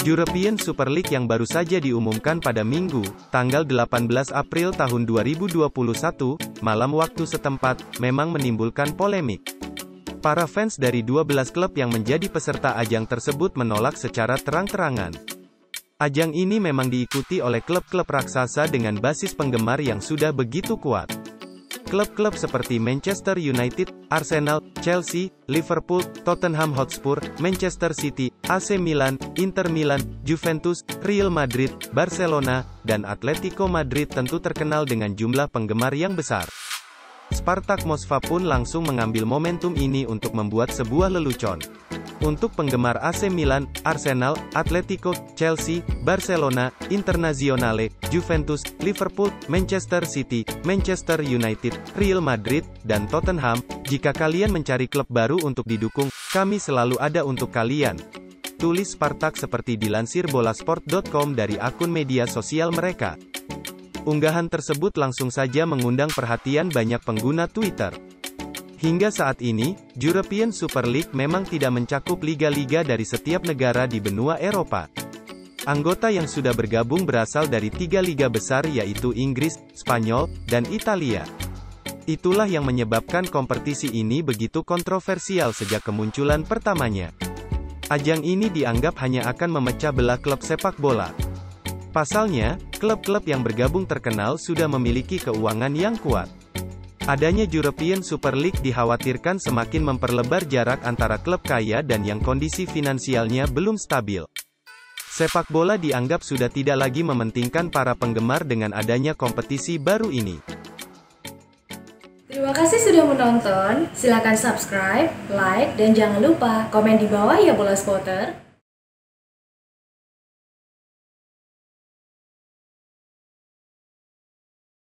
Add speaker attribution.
Speaker 1: European Super League yang baru saja diumumkan pada Minggu, tanggal 18 April tahun 2021, malam waktu setempat, memang menimbulkan polemik. Para fans dari 12 klub yang menjadi peserta ajang tersebut menolak secara terang-terangan. Ajang ini memang diikuti oleh klub-klub raksasa dengan basis penggemar yang sudah begitu kuat. Klub-klub seperti Manchester United, Arsenal, Chelsea, Liverpool, Tottenham Hotspur, Manchester City, AC Milan, Inter Milan, Juventus, Real Madrid, Barcelona, dan Atletico Madrid tentu terkenal dengan jumlah penggemar yang besar. Spartak Moskva pun langsung mengambil momentum ini untuk membuat sebuah lelucon. Untuk penggemar AC Milan, Arsenal, Atletico, Chelsea, Barcelona, Internazionale, Juventus, Liverpool, Manchester City, Manchester United, Real Madrid, dan Tottenham, jika kalian mencari klub baru untuk didukung, kami selalu ada untuk kalian. Tulis Spartak seperti dilansir bolasport.com dari akun media sosial mereka. Unggahan tersebut langsung saja mengundang perhatian banyak pengguna Twitter. Hingga saat ini, European Super League memang tidak mencakup liga-liga dari setiap negara di benua Eropa. Anggota yang sudah bergabung berasal dari tiga liga besar yaitu Inggris, Spanyol, dan Italia. Itulah yang menyebabkan kompetisi ini begitu kontroversial sejak kemunculan pertamanya. Ajang ini dianggap hanya akan memecah belah klub sepak bola. Pasalnya, klub-klub yang bergabung terkenal sudah memiliki keuangan yang kuat. Adanya European Super League dikhawatirkan semakin memperlebar jarak antara klub kaya dan yang kondisi finansialnya belum stabil. Sepak bola dianggap sudah tidak lagi mementingkan para penggemar dengan adanya kompetisi baru ini.
Speaker 2: Terima kasih sudah menonton. Silakan subscribe, like, dan jangan lupa komen di bawah ya bola spotter.